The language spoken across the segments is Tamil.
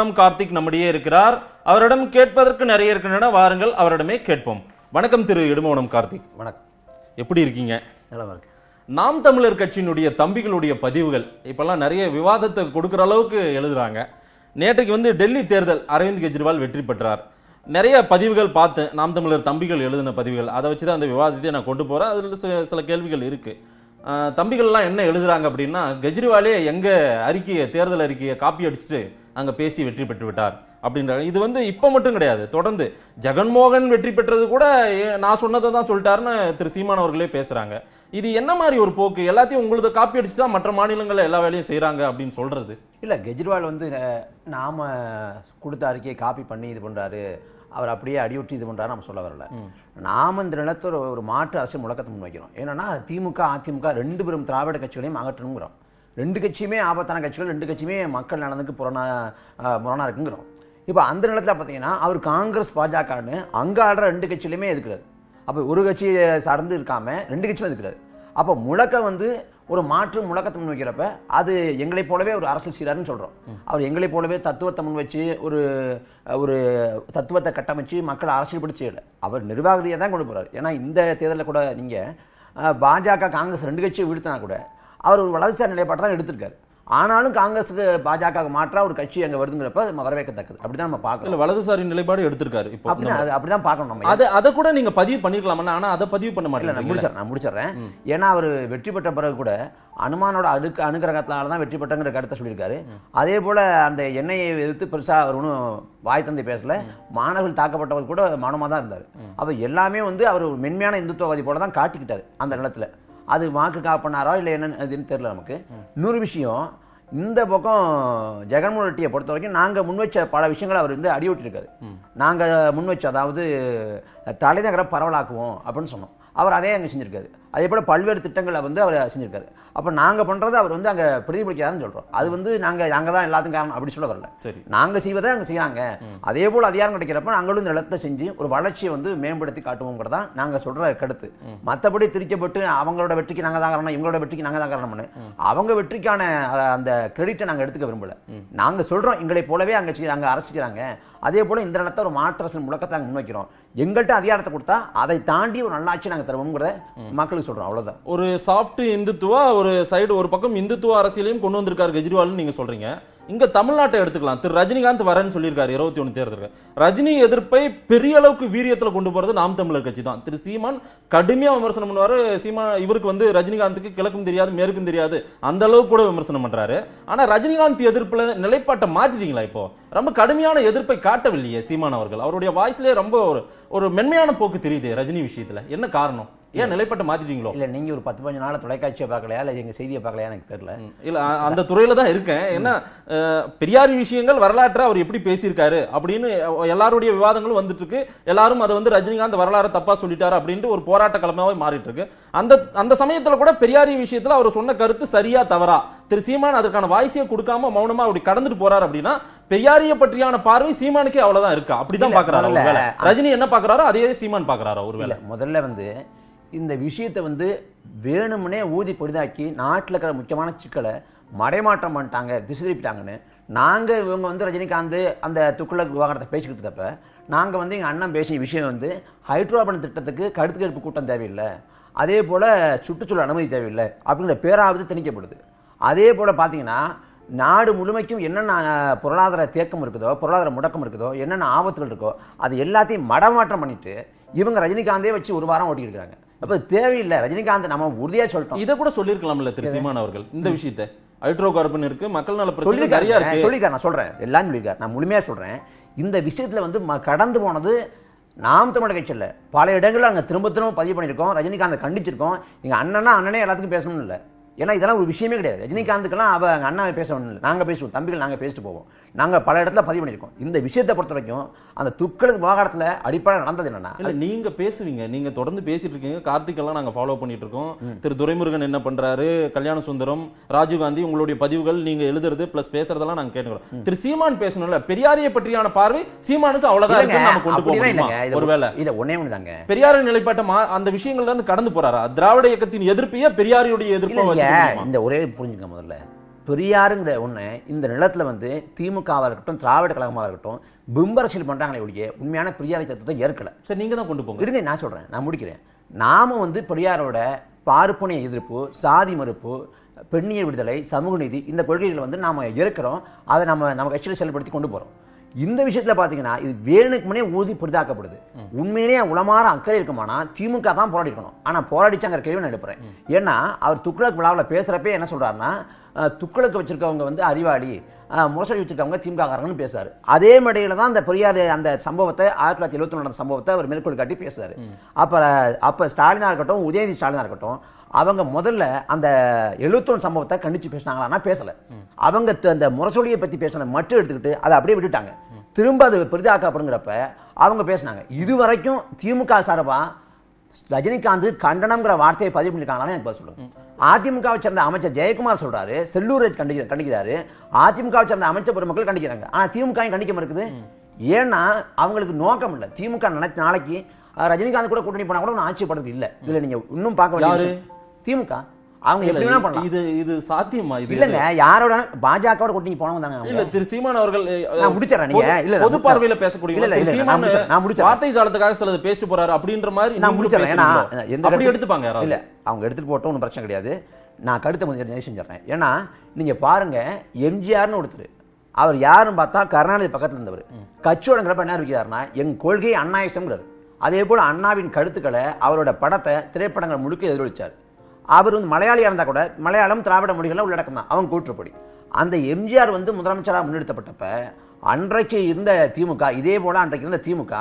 கும்பகோணம் கார்த்திக் நம்மிடையே இருக்கிறார். அவரிடம் கேட்பதற்கு நிறைய இருக்கின்றன. வாருங்கள் அவரிடமே கேட்போம். வணக்கம் திரு இடுமோனம் கார்த்திக். வணக்கம். எப்படி இருக்கீங்க? நல்லா இருக்கு நாம் தமிழர் கட்சியினுடைய தம்பிகளுடைய பதிவுகள் இப்பெல்லாம் நிறைய விவாதத்தை கொடுக்குற அளவுக்கு எழுதுறாங்க. நேற்றைக்கு வந்து டெல்லி தேர்தல் அரவிந்த் கெஜ்ரிவால் வெற்றி பெற்றார். நிறைய பதிவுகள் பார்த்தேன் நாம் தமிழர் தம்பிகள் எழுதின பதிவுகள் அதை வச்சு தான் அந்த விவாதத்தை நான் கொண்டு போகிறேன் அதில் சில கேள்விகள் இருக்கு. ஆஹ் தம்பிகள்லாம் என்ன எழுதுறாங்க அப்படின்னா கெஜ்ரிவாலே எங்கள் அறிக்கையை தேர்தல் அறிக்கையை காப்பி அடிச்சுட்டு அங்கே பேசி வெற்றி பெற்று விட்டார். அப்படின்றாங்க. இது வந்து இப்போ மட்டும் கிடையாது. தொடர்ந்து ஜெகன்மோகன் வெற்றி பெற்றது கூட ஏ- நான் சொன்னதை தான் சொல்லிட்டாருன்னு திரு சீமான் அவர்களே பேசுகிறாங்க இது என்ன மாதிரி ஒரு போக்கு? எல்லாத்தையும் உங்களது காப்பி அடிச்சு தான் மற்ற மாநிலங்களில் எல்லா வேலையும் செய்கிறாங்க அப்படின்னு சொல்கிறது இல்லை கெஜ்ரிவால் வந்து நாம் நாம கொடுத்த அறிக்கையை காப்பி பண்ணி இது பண்ணுறாரு அவர் அப்படியே அடியுற்றி இது பண்றாரு நம்ம சொல்ல வரல. நாம இந்த நிலத்தை ஒரு ஒரு மாற்று அரசியல் முழக்கத்தை முன்வைக்கிறோம் என்னன்னா திமுக அதிமுக ரெண்டு பெரும் திராவிட கட்சிகளையும் அகற்றணுங்கிறோம். ரெண்டு கட்சியுமே ஆபத்தான கட்சிகள் ரெண்டு கட்சியுமே மக்கள் நலனுக்கு புறணா முரணா இருக்குங்கிறோம். இப்போ அந்த நிலத்தில் பார்த்தீங்கன்னா அவர் காங்கிரஸ் பாஜகன்னு அங்கே ஆடுற ரெண்டு கட்சியிலையுமே எதுக்குறாரு அப்போ ஒரு கட்சியை சார்ந்து இருக்காம ரெண்டு கட்சியும் எதுக்குறாரு அப்போ முழக்க வந்து ஒரு மாற்று முழக்கத்தை முன் வைக்கிறப்ப அது எங்களைப் போலவே ஒரு அரசியல் சீராருன்னு சொல்கிறோம் அவர் எங்களைப் போலவே தத்துவத்தை முன் வச்சு ஒரு ஒரு தத்துவத்தை கட்டமைச்சு மக்களை அரசியல்படுத்தி செய்யலை. அவர் நிர்வாக ரீதியாக தான் கொண்டு போகிறார் ஏன்னா இந்த தேர்தலில் கூட நீங்கள் பாஜக காங்கிரஸ் ரெண்டு கட்சியை வீழ்த்தினா கூட அவர் ஒரு வலதுசாரி நிலைப்பாட்டை தான் எடுத்திருக்காரு. ஆனாலும் காங்கிரஸுக்கு பாஜக மாற்றா ஒரு கட்சி அங்கே வருதுங்கிறப்ப நம்ம வரவேற்கத்தக்கது. அப்படி தான் நம்ம இல்ல பார்க்கணும் வலதுசாரி நிலைப்பாடு எடுத்திருக்காரு இப்போ அது அப்படிதான் பார்க்கணும் நம்ம. அதை அதை கூட நீங்க பதிவு பண்ணிருக்கலாம்ல ஆனா அதை பதிவு பண்ண இல்ல நான் முடிச்சிடறேன் நான் முடிச்சிடுறேன். ஏன்னா அவர் வெற்றி பெற்ற பிறகு கூட அனுமானோட அடுக்கு அனுகிரகத்தினால தான் வெற்றி பெற்றங்கிற கருத்தை சொல்லியிருக்காரு. அதே போல அந்த எண்ணெயை எதிர்த்து பெருசா அவர் ஒன்றும் வாய் தந்தை பேசல. மாணவர்கள் தாக்கப்பட்டவர் கூட மௌனமா தான் இருந்தார். அப்ப எல்லாமே வந்து அவர் ஒரு மென்மையான இந்துத்துவவாதி போல தான் காட்டிக்கிட்டாரு அந்த நிலத்துல. அது வாக்கு காப்பினாரோ இல்லை என்னன்னு அதுன்னு தெரியல நமக்கு. இன்னொரு விஷயம் இந்த பக்கம் ஜெகன்மோகன் ரெட்டியை பொறுத்த வரைக்கும் நாங்கள் முன்வச்ச பல விஷயங்களை அவர் வந்து அடியோட்டிருக்காரு நாங்கள் முன்வச்ச அதாவது தலைநகரை பரவலாக்குவோம் அப்படின்னு சொன்னோம். அவர் அதே அங்கே செஞ்சிருக்காரு. அதே போல் பல்வேறு திட்டங்களை வந்து அவர் செஞ்சிருக்காரு. அப்போ நாங்கள் பண்ணுறதை அவர் வந்து அங்கே பிரதிபலிக்கிறாருன்னு சொல்கிறோம் அது வந்து நாங்கள் நாங்கள் தான் எல்லாத்துக்கும் காரணம் அப்படி சொல்ல வரல. சரி. நாங்கள் செய்வதை அங்கே செய்கிறாங்க அதே போல் அதிகாரம் கிடைக்கிறப்ப நாங்களும் இந்த இடத்தை செஞ்சு ஒரு வளர்ச்சியை வந்து மேம்படுத்தி காட்டுவோங்கிறது தான் நாங்கள் சொல்கிற கருத்து. மற்றபடி திரிக்கப்பட்டு அவங்களோட வெற்றிக்கு நாங்கள் தான் காரணம் இவங்களோட வெற்றிக்கு நாங்கள் தான் காரணம்னு. அவங்க வெற்றிக்கான அந்த கிரெடிட்டை நாங்கள் எடுத்துக்க விரும்பல. நாங்கள் சொல்கிறோம் எங்களை போலவே அங்கே அங்கே அரசு செய்கிறாங்க அதே போல் இந்த இடத்த ஒரு மாற்று அரசியல் முழக்கத்தை நாங்கள் முன்வைக்கிறோம். எங்கள்கிட்ட அதிகாரத்தை கொடுத்தா அதை தாண்டி ஒரு நல்லாட்சி நாங்கள் தருவோங்கிறத மக்களுக்கு சொல்கிறோம் அவ்வளோதான் ஒரு சாஃப்ட் இந்துத்துவா ஒரு சைடு ஒரு பக்கம் இந்துத்துவ அரசியலையும் கொண்டு வந்திருக்காரு கெஜ்ரிவால்னு நீங்க சொல்றீங்க. இங்க தமிழ்நாட்டை எடுத்துக்கலாம். திரு ரஜினிகாந்த் வரேன்னு சொல்லியிருக்காரு இருபத்தி ஒன்று தேர்தலுக்கு. ரஜினி எதிர்ப்பை பெரிய அளவுக்கு வீரியத்தில் கொண்டு போறது நாம் தமிழர் கட்சி தான். திரு சீமான் கடுமையா விமர்சனம் பண்ணுவாரு. சீமான் இவருக்கு வந்து ரஜினிகாந்துக்கு கிழக்கும் தெரியாது மேற்கும் தெரியாது. அந்த அளவுக்கு கூட விமர்சனம் பண்றாரு. ஆனா ரஜினிகாந்த் எதிர்ப்புல நிலைப்பாட்டை மாத்திட்டீங்களா இப்போ? ரொம்ப கடுமையான எதிர்ப்பை காட்டவில்லையே சீமான் அவர்கள். அவருடைய வாய்ஸ்லயே ரொம்ப ஒரு ஒரு மென்மையான போக்கு தெரியுது ரஜினி விஷயத்துல. என்ன காரணம்? ஏன் நிலைப்பாட்டை மாத்திட்டீங்களோ? இல்லை நீங்கள் ஒரு பத்து பதினஞ்சு நாள் தொலைக்காட்சியை பார்க்கலையா? இல்லை எங்கள் செய்தியை பார்க்கலையா? எனக்கு தெரியல. இல்ல அந்த துறையில தான் இருக்கேன். என்ன அஹ், பெரியார் விஷயங்கள் வரலாற்றை அவர் எப்படி பேசியிருக்காரு அப்படின்னு எல்லாருடைய விவாதங்களும் வந்துட்டு இருக்கு எல்லாரும் அதை வந்து ரஜினிகாந்த் வரலாறு தப்பா சொல்லிட்டாரு அப்படின்ட்டு ஒரு போராட்ட களமாவே மாறிட்டு இருக்கு அந்த அந்த சமயத்துல கூட பெரியாரி விஷயத்துல அவர் சொன்ன கருத்து சரியா தவறா? திரு சீமான் அதற்கான வாய்ஸையே கொடுக்காம மௌனமா அப்படி கடந்துட்டு போறாரு அப்படின்னா பெரியாரிய பற்றியான பார்வை சீமானுக்கே அவ்வளவுதான் இருக்கா? அப்படிதான் பாக்குறாரு ரஜினி என்ன பாக்குறாரோ அதே சீமான் பாக்குறாரோ ஒருவேளை? முதல்ல வந்து இந்த விஷயத்தை வந்து வேணும்னே ஊதி பெரிதாக்கி நாட்டில் இருக்கிற முக்கியமான சிக்கலை மடைமாற்றம் பண்ணிட்டாங்க திசை திருப்பிட்டாங்கன்னு நாங்கள் இவங்க வந்து ரஜினிகாந்த் அந்த துக்குளக் விவகாரத்தை பேசிக்கிட்டு இருந்தப்ப நாங்கள் வந்து எங்கள் அண்ணன் பேசிய விஷயம் வந்து ஹைட்ரோபன் திட்டத்துக்கு கருத்து கேட்பு கூட்டம் தேவையில்லை. அதே போல் சுற்றுச்சூழல் அனுமதி தேவையில்லை அப்படிங்கிற பேராவது திணிக்கப்படுது. அதே போல் பார்த்தீங்கன்னா நாடு முழுமைக்கும் என்னென்ன பொருளாதார தேக்கம் இருக்குதோ பொருளாதார முடக்கம் இருக்குதோ என்னென்ன ஆபத்துகள் இருக்கோ அது எல்லாத்தையும் மடமாற்றம் பண்ணிவிட்டு இவங்க ரஜினிகாந்தே வச்சு ஒரு வாரம் ஓட்டிக்கிட்டு இருக்காங்க. அப்போ தேவையில்லை. ரஜினிகாந்த் நம்ம உறுதியா சொல்லிட்டோம். இதை கூட சொல்லிருக்கலாம்ல திரு சீமான் அவர்கள் இந்த விஷயத்தை. ஹைட்ரோ கார்பன் இருக்கு மக்கள் நல பிரச்சனை நிறைய இருக்கு. சொல்லியிருக்காரு நான் சொல்றேன். எல்லாம் சொல்லியிருக்காரு. நான் முழுமையா சொல்றேன். இந்த விஷயத்துல வந்து கடந்து போனது நாம் தமிழர் கட்சியில் பல இடங்கள்ல அங்க திரும்ப திரும்ப பதிவு பண்ணியிருக்கோம். ரஜினிகாந்தை கண்டிச்சிருக்கோம். எங்க அண்ணனா அண்ணனே எல்லாத்துக்கும் பேசணும்னு இல்லை. ஏன்னா இதெல்லாம் ஒரு விஷயமே கிடையாது. ரஜினிகாந்துக்கெல்லாம் அவ எங்க அண்ணா பேசணும் இல்லை. நாங்க பேசுவோம். தம்பிகள் நாங்க பேசிட்டு போவோம். நாங்க பல இடத்துல பதிவு பண்ணியிருக்கோம். இந்த விஷயத்தை பொறுத்த வரைக்கும் அந்த துக்களுக்கு விவகாரத்துல அடிப்படை நடந்தது என்னன்னா இல்ல நீங்க பேசுவீங்க. நீங்க தொடர்ந்து பேசிட்டு இருக்கீங்க. கார்த்திக் எல்லாம் நாங்க ஃபாலோ பண்ணிட்டு இருக்கோம். திரு துரைமுருகன் என்ன பண்றாரு? கல்யாண சுந்தரம் ராஜீவ்காந்தி உங்களுடைய பதிவுகள் நீங்க எழுதுறது பிளஸ் பேசுறதெல்லாம் நாங்க கேட்டுக்கிறோம். திரு சீமான் பேசணும்ல. பெரியாரிய பற்றியான பார்வை சீமானுக்கு இருக்குன்னு நம்ம கொண்டு போக ஒருவேளை. இல்ல ஒண்ணே ஒண்ணுதாங்க. பெரியாரின் நிலைப்பாட்ட அந்த விஷயங்கள்ல இருந்து கடந்து போறாரா? திராவிட இயக்கத்தின் எதிர்ப்பையே பெரியாரியுடைய எதிர்ப்பை? இந்த ஒரே புரிஞ்சுங்க முதல்ல. பெரியாருங்கிற ஒண்ணு இந்த நிலத்துல வந்து திமுகவாக இருக்கட்டும் திராவிட கழகமாக இருக்கட்டும் பிம்பரசியல் பண்றாங்களே ஒழிய உண்மையான பெரியாரை தத்துவத்தை ஏற்கல. சரி நீங்க தான் கொண்டு போங்க. இருங்க நான் சொல்றேன் நான் முடிக்கிறேன். நாம வந்து பெரியாரோட பார்ப்பனிய எதிர்ப்பு சாதி மறுப்பு பெண்ணிய விடுதலை சமூக நீதி இந்த கொள்கைகளை வந்து நாம இருக்கிறோம் அதை நம்ம நம்ம கட்சியில் செயல்படுத்தி கொண்டு போறோம். இந்த விஷயத்துல பாத்தீங்கன்னா இது வேணுக்கு முன்னே ஊதி பெரிதாக்கப்படுது உண்மையிலேயே உளமாற அக்கறை இருக்குமானா திமுக தான் போராடி இருக்கணும் ஆனா போராடிச்சாங்கிற கேள்வி நான் எழுப்புறேன். ஏன்னா அவர் துக்ளக் விழாவில் பேசுறப்பே என்ன சொல்றாருன்னா அஹ், துக்ளக்கு வச்சிருக்கவங்க வந்து அறிவாளி மோசடி வச்சிருக்கவங்க திமுக காரங்கன்னு பேசுறாரு. அதே மேடையில தான் அந்த பெரியார் அந்த சம்பவத்தை ஆயிரத்தி தொள்ளாயிரத்தி எழுபத்தி நடந்த சம்பவத்தை அவர் மேற்கோள் காட்டி பேசுறாரு. அப்ப அப்ப ஸ்டாலினா இருக்கட்டும் உதயநிதி ஸ்டாலினா இருக்கட்டும் அவங்க முதல்ல அந்த எழுபத்தொன்று சம்பவத்தை கண்டிச்சு பேசினாங்களான்னா பேசல. அவங்க அந்த முரசொலியை பத்தி பேசின மட்டும் எடுத்துக்கிட்டு அதை அப்படியே விட்டுட்டாங்க. திரும்ப அது பெரிதாக்கப்படுங்கிறப்ப அவங்க பேசினாங்க. இது வரைக்கும் திமுக சார்பா ரஜினிகாந்த் கண்டனம்ங்கிற வார்த்தையை பதிவு பண்ணிருக்காங்களான்னு எனக்கு பதில் சொல்லுங்க. அதிமுகவை சேர்ந்த அமைச்சர் ஜெயக்குமார் சொல்றாரு செல்லூர் ராஜ் கண்டிக்க கண்டிக்கிறாரு. அதிமுகவை சேர்ந்த அமைச்சர் பெருமக்கள் கண்டிக்கிறாங்க. ஆனா திமுக ஏன் கண்டிக்காம இருக்குது. ஏன்னா அவங்களுக்கு நோக்கம் இல்லை. திமுக நினைச்ச நாளைக்கு ரஜினிகாந்த் கூட கூட்டணி போனா கூட ஒன்றும் ஆட்சிப்படுறது இல்ல. இதுல நீங்க இன்னும் பார்க்க வேண்டிய. திமுக அவங்க எப்படி வேணா பண்ணலாம். இது இது சாத்தியமா? இது இல்லங்க யாரோட பாஜகவோட கூட்டணி போனவங்க தாங்க. இல்ல திரு சீமான் அவர்கள் நான் முடிச்சிடுறேன், நீங்க- இல்ல, பொது. பார்வையில பேசக்கூடிய இல்ல, சீமான் நான் முடிச்சிடுறேன். வார்த்தை ஜாலத்துக்காக சிலது பேசிட்டு போறாரு அப்படின்ற மாதிரி நான் நீங்களும் முடிச்சிடறேன். ஏன்னா? எந்த அப்படி எடுத்துப்பாங்க இல்ல அவங்க எடுத்துட்டு போட்டோம் ஒன்றும் பிரச்சனை கிடையாது. நான் கருத்தை கொஞ்சம் செஞ்சிடறேன். ஏன்னா நீங்க பாருங்க எம்ஜிஆர்னு ஒருத்தர் அவர் யாருன்னு பார்த்தா கருணாநிதி பக்கத்துல இருந்தவர். கட்சியோடங்கிறப்ப என்ன இருக்கிறாருன்னா என் கொள்கை அண்ணாயிசம்ங்கிறார் அதே போல அண்ணாவின் கருத்துக்களை அவரோட படத்தை திரைப்படங்கள் முழுக்க எதிரொலிச்சார். அவர் வந்து மலையாளியாக இருந்தால் கூட மலையாளம் திராவிட மொழிகளை உள்ளடக்கம் தான். அவங்க கூற்றுப்படி. அந்த எம்ஜிஆர் வந்து முதலமைச்சராக முன்னெடுத்தப்பட்டப்ப அன்றைக்கு இருந்த திமுக இதே போல அன்றைக்கு இருந்த திமுக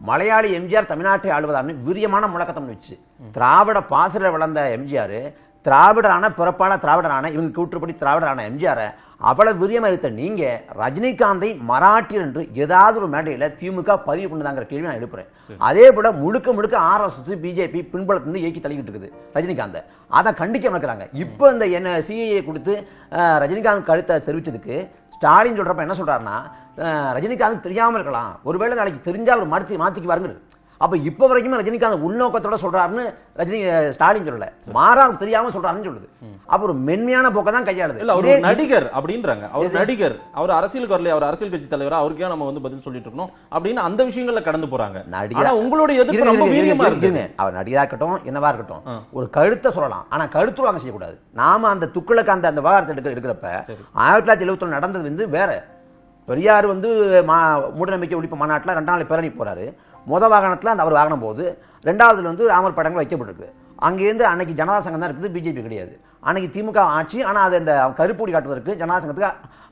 மலையாளி எம்ஜிஆர் தமிழ்நாட்டை ஆளுவதான்னு வீரியமான முழக்கத்தம் வச்சு திராவிட பாசல வளர்ந்த எம்ஜிஆர் திராவிடரான பிறப்பான திராவிடரான இவங்க கூற்றுப்படி திராவிடரான எம்ஜிஆரை அவ்வளவு வீரியமா இருந்த நீங்க ரஜினிகாந்தை மராட்டியர் என்று ஏதாவது ஒரு மேடையில திமுக பதிவு பண்ணுதாங்கிற கேள்வி நான் எழுப்புறேன். அதே போல முழுக்க முழுக்க ஆர்எஸ்எஸ் பிஜேபி பின்புலத்திலிருந்து இயக்கி தள்ளிக்கிட்டு இருக்குது ரஜினிகாந்தை. அதை கண்டிக்க மறுக்கிறாங்க. இப்போ இந்த என்ன சிஏஏ கொடுத்து ரஜினிகாந்த் கருத்தை தெரிவிச்சதுக்கு ஸ்டாலின் சொல்றப்ப என்ன சொல்றாருன்னா அஹ், ரஜினிகாந்த் தெரியாம இருக்கலாம். ஒருவேளை நாளைக்கு தெரிஞ்சா அவர் மாற்றி மாத்திக்கு வருங்க அப்ப இப்ப வரைக்கும் ரஜினிகாந்த் உள்நோக்கத்தோட சொல்றாருன்னு ரஜினி ஸ்டாலின் சொல்லல. மாறா தெரியாம சொல்றாருன்னு சொல்லுது. அப்ப ஒரு மென்மையான போக்கை தான் கையாளுது. இல்ல அவர் நடிகர் அப்படின்றாங்க. அவர் நடிகர். அவர் அரசியலுக்கு வரலையே அவர் அரசியல் கட்சி தலைவரா அவருக்கே நம்ம வந்து பதில் சொல்லிட்டு இருக்கணும் அப்படின்னு அந்த விஷயங்கள்ல கடந்து போறாங்க. நடிகரா- உங்களுடைய எதிர்ப்பு ரொம்ப வீரியமா இருங்க, இருக்கு இருங்க. அவர் நடிகரா இருக்கட்டும் என்னவா இருக்கட்டும். ஒரு கழுத்தை சொல்லலாம். ஆனா கழுத்து வாங்க செய்யக்கூடாது. நாம அந்த துக்களுக்கு அந்த அந்த விவகாரத்தை எடுக்க எடுக்கிறப்ப. ஆயிரத்தி தொள்ளாயிரத்தி எழுபத்தி நடந்தது வந்து வேற. பெரியார் வந்து மா மூடநம்பிக்கை ஒழிப்பு மாநாட்டில் ரெண்டாம் நாள் பேரணி போறாரு. முத வாகனத்துல அந்த அவர் வாகனம் போகுது. ரெண்டாவதுல வந்து ராமர் படங்கள் வைக்கப்பட்டிருக்கு. அங்கேருந்து அன்னைக்கு ஜனதா சங்கம் தான் இருக்குது பிஜேபி கிடையாது. அன்னைக்கு திமுக ஆட்சி ஆனா அது அந்த கருப்பொடி காட்டுவதற்கு ஜனதா சங்கத்துக்கு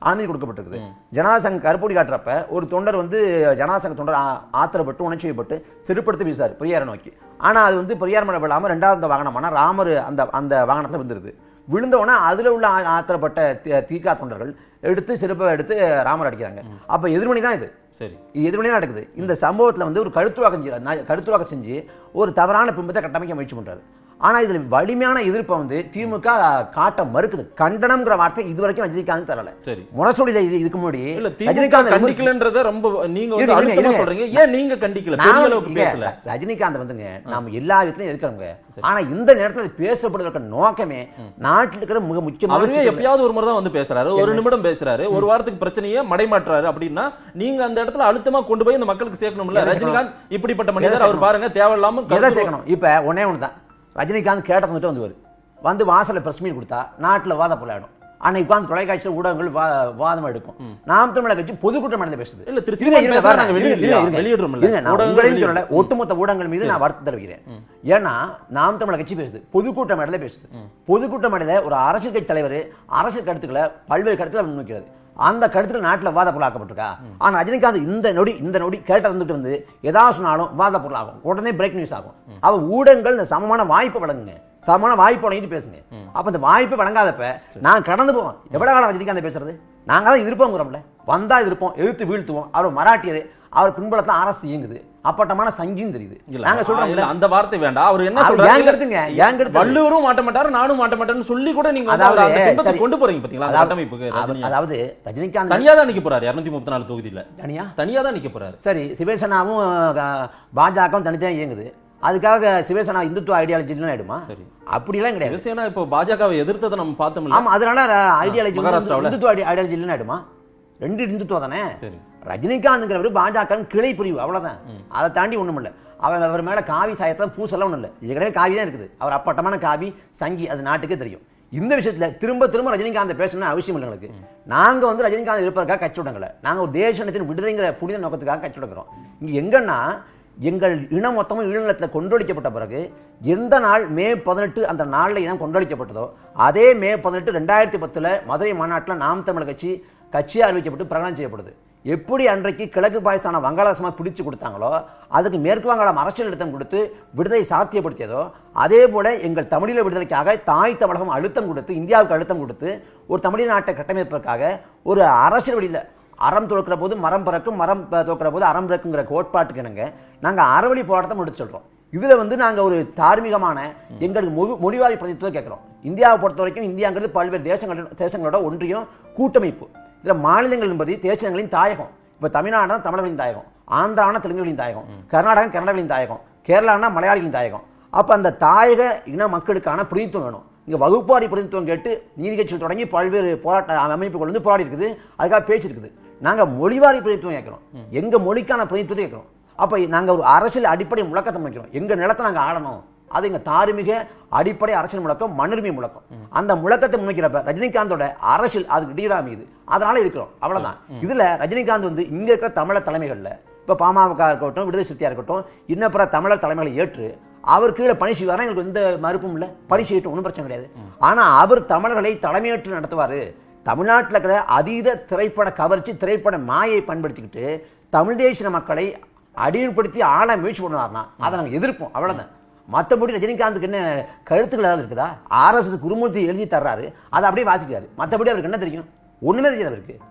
அனுமதி கொடுக்கப்பட்டிருக்குது. ஜனதா சங்கம் கருப்பொடி காட்டுறப்ப ஒரு தொண்டர் வந்து ஜனதா சங்க தொண்டர் ஆத்திரப்பட்டு உணர்ச்சி வைப்பட்டு செருப்படுத்தி வீசாரு பெரியாரை நோக்கி. ஆனா அது வந்து பெரியார் மலை விழாம ரெண்டாவது வாகனமான ராமர் அந்த அந்த வாகனத்துல விழுந்துருது. விழுந்த உடனே அதுல உள்ள ஆத்திரப்பட்ட திக தொண்டர்கள் எடுத்து செருப்பை எடுத்து ராமர் அடிக்கிறாங்க. அப்ப எதிர்மணி தான் இது. சரி. எதிர்மணி தான் நடக்குது. இந்த சம்பவத்துல வந்து ஒரு நா- கருத்துவாக்கம் செஞ்சு ஒரு தவறான பிம்பத்தை கட்டமைக்க முயற்சி பண்றாரு. ஆனா இதுல வலிமையான எதிர்ப்பை வந்து திமுக காட்ட மறுக்குது. கண்டனம்ங்கிற வார்த்தை இது வரைக்கும் ரஜினிகாந்த் தரல. சரி. முரசொலி இது இதுக்கு முன்னாடி ரஜினிகாந்த் கண்டிக்கலன்றத ரொம்ப நீங்க. சொல்றீங்க. ஏன் நீங்க கண்டிக்கல? பேசல. ரஜினிகாந்த் வந்துங்க நாம எல்லா விதத்திலும் இருக்கிறவங்க. ஆனா இந்த நேரத்துல இது பேசப்படுவதற்கான நோக்கமே நாட்டில் இருக்கிற மிக முக்கியமான. எப்பயாவது ஒரு முறை தான் வந்து பேசுறாரு. ஒரு நிமிடம் பேசுறாரு. ஒரு வாரத்துக்கு பிரச்சனையே மடைமாற்றாரு அப்படின்னா நீங்க அந்த இடத்துல அழுத்தமா கொண்டு போய் இந்த மக்களுக்கு சேர்க்கணும்ல? ரஜினிகாந்த் இப்படிப்பட்ட மனிதர் அவர்? பாருங்க தேவையில்லாம சேர்க்கணும்? இப்ப ஒன்று தான் ரஜினிகாந்த் கேட்ட வந்துட்டு வந்துவார் வந்து வாசல்ல பிரஸ் மீட் கொடுத்தா நாட்டுல வாத பொருளாயிடும் அன்னைக்கு உட்கார்ந்து தொலைக்காட்சியில் ஊடகங்கள் வாதம் எடுக்கும். நாம் தமிழர் கட்சி பொதுக்கூட்டம் நடந்து பேசுது. இல்ல, ஒட்டுமொத்த ஊடகங்கள் மீது நான் வருத்தம் தெரிவிக்கிறேன் ஏன்னா நாம் தமிழர் கட்சி பேசுது. பொதுக்கூட்டம் மேடையில பேசுது. பொதுக்கூட்டம் மேடையில ஒரு அரசியல் கட்சி தலைவர் அரசியல் கருத்துக்களை பல்வேறு கருத்துக்களை முன்வைக்கிறது அந்த கருத்துக்கள் நாட்டில் வாத பொருளாக்கப்பட்டிருக்கா ஆனால் ரஜினிகாந்த் இந்த நொடி இந்த நொடி கேட்ட வந்துட்டு வந்து எதாவது சொன்னாலும் வாத பொருளாகும் உடனே பிரேக் நியூஸ் ஆகும். அவ ஊடகங்கள் இந்த சமமான வாய்ப்பு வழங்குங்க. சமமான வாய்ப்பு வழங்கிட்டு பேசுங்க. அப்போ இந்த வாய்ப்பு வழங்காதப்ப நான் கடந்து போவோம் எவ்வளோ காலம் ரஜினிகாந்த் பேசுறது? நாங்கள் தான் இருப்போங்கிறோம்ல. வந்தால் இருப்போம் எதிர்த்து வீழ்த்துவோம். அவர் மராட்டியர் அவர் பின்புலத்தான் அரசு இயங்குது. அப்பட்டமான சங்கின்னு தெரியுது. நாங்க இல்ல, சொல்றோம்ல அந்த வார்த்தை வேண்டாம். அவர் என்ன ஏன் கருத்துங்க, ஏன் கருத்து? வள்ளுவரும் மாட்ட மாட்டாரு நானும் மாட்ட மாட்டேன்னு சொல்லி கூட நீங்க அதாவது, அந்த பிம்பத்தை. கொண்டு போறீங்க பாத்தீங்களா? கட்டமைப்புக்கு அதாவது- ரஜினிகாந்த் தனியா தான் நிக்க போறாரு இருநூத்தி முப்பத்தி நாலு தொகுதியில. தனியா? தனியா தான் நிக்க போறாரு. சரி சிவசேனாவும் பாஜகவும் தனித்தனியாக இயங்குது. அதுக்காக சிவசேனா இந்துத்துவ ஐடியாலஜிலாம் ஆயிடுமா? சரி. அப்படிலாம் கிடையாது. சிவசேனா இப்போ பாஜகவை எதிர்த்ததை நம்ம பார்த்தோம்ல. ஆமா அதனால ஐடியாலஜி? இந்துத்துவ ஐடியாலஜி இல்லைன்னு ஆயிடுமா? ரெண்டு இந்துத்துவம் தானே? ரஜினிகாந்த்ங்கிறவர் பாஜக கிளை பிரிவு அவ்வளவுதான். அதை தாண்டி ஒண்ணும் இல்ல. அவர் அவர் மேல காவி சாயத்தை பூசெல்லாம் ஒண்ணும் இல்ல. இது கிடையாது காவி தான் இருக்குது. அவர் அப்பட்டமான காவி சங்கி அது நாட்டுக்கே தெரியும். இந்த விஷயத்துல திரும்ப திரும்ப ரஜினிகாந்த் பேசணும்னு அவசியம் இல்லை எங்களுக்கு. நாங்க வந்து ரஜினிகாந்த் இருப்பதற்காக கட்சி விடங்கல நாங்க ஒரு தேசத்தின் விடுதலைங்கிற புனித நோக்கத்துக்காக கட்சி விடுக்கிறோம் இங்க எங்கன்னா எங்கள் இனம் மொத்தமும் ஈழநிலத்தில் கொண்டொழிக்கப்பட்ட பிறகு எந்த நாள் மே பதினெட்டு அந்த நாளில் இனம் கொண்டொழிக்கப்பட்டதோ அதே மே பதினெட்டு ரெண்டாயிரத்தி பத்தில் மதுரை மாநாட்டில் நாம் தமிழர் கட்சி கட்சியாக அறிவிக்கப்பட்டு பிரகடனம் செய்யப்படுது. எப்படி அன்றைக்கு கிழக்கு பாயசான வங்காளதேசமாக பிடிச்சு கொடுத்தாங்களோ அதுக்கு மேற்கு வங்காளம் அரசியல் அழுத்தம் கொடுத்து விடுதலை சாத்தியப்படுத்தியதோ அதே போல எங்கள் தமிழீழ விடுதலைக்காக தாய் தமிழகம் அழுத்தம் கொடுத்து இந்தியாவுக்கு அழுத்தம் கொடுத்து ஒரு தமிழ் நாட்டை கட்டமைப்பதற்காக ஒரு அரசியல் வழியில் அறம் துறக்கிற போது மரம் பிறக்கும் மரம் துறக்கிற போது அறம் பிறக்குங்கிற கோட்பாட்டுக்கு என்னங்க நாங்கள் அறவழி போராட்டத்தை முடிச்சு சொல்கிறோம் இதில் வந்து நாங்கள் ஒரு தார்மீகமான எங்களுக்கு மொழி மொழிவாரி பிரதித்துவம் கேட்குறோம். இந்தியாவை பொறுத்த வரைக்கும் இந்தியாங்கிறது பல்வேறு தேசங்கள் தேசங்களோட ஒன்றியம் கூட்டமைப்பு. இதில் மாநிலங்கள் என்பது தேசங்களின் தாயகம். இப்போ தமிழ்நாடு தான் தமிழர்களின் தாயகம். ஆந்திரானா தெலுங்குகளின் தாயகம். கர்நாடகா கன்னடர்களின் தாயகம். கேரளானா மலையாளிகளின் தாயகம். அப்போ அந்த தாயக இன மக்களுக்கான பிரதித்துவம் வேணும். இங்கே வகுப்பாடி பிரதித்துவம் கேட்டு நீதி கட்சியில் தொடங்கி பல்வேறு போராட்ட அமைப்புகள் வந்து போராடி இருக்குது. அதுக்காக பேச்சு இருக்குது. நாங்கள் மொழிவாரி பிரதித்துவம் கேட்குறோம். எங்கள் மொழிக்கான பிரதித்துவத்தை கேட்குறோம். அப்போ நாங்கள் ஒரு அரசியல் அடிப்படை முழக்கத்தை வைக்கிறோம் எங்கள் நிலத்தை நாங்கள் ஆளணும். அது எங்க தார்மீக அடிப்படை அரசியல் முழக்கம் மனுரிமை முழக்கம். அந்த முழக்கத்தை முன்வைக்கிறப்ப ரஜினிகாந்தோட அரசியல் அதுக்கு இடையூறா அமையுது அதனால இருக்கிறோம். அவ்வளவுதான். இதுல ரஜினிகாந்த் வந்து இங்க இருக்கிற தமிழர் தலைமைகள்ல இப்ப பாமக இருக்கட்டும் விடுதலை சிறுத்தையா இருக்கட்டும் இன்னும் பிற தமிழர் தலைமைகளை ஏற்று அவர் கீழே பணி செய்வாரா? எங்களுக்கு எந்த மறுப்பும் இல்லை. பணி செய்யட்டும் ஒன்றும் பிரச்சனை கிடையாது. ஆனா அவர் தமிழர்களை தலைமையேற்று நடத்துவாரு. தமிழ்நாட்டில் இருக்கிற அதீத திரைப்பட கவர்ச்சி திரைப்பட மாயை பயன்படுத்திக்கிட்டு தமிழ் தேசிய மக்களை அடிமைப்படுத்தி ஆள முயற்சி பண்ணுவார்னா அதை நாங்கள் எதிர்ப்போம். அவ்வளவுதான். மற்றபடி ரஜினிகாந்துக்கு என்ன கழுத்துக்கள் ஏதாவது இருக்குதா? ஆர்எஸ்எஸ் குருமூர்த்தி எழுதி தர்றாரு அதை அப்படியே வாசிக்கிறாரு. மற்றபடி அவருக்கு என்ன தெரியும்? ஒன்றுமே தெரியாது அவருக்கு.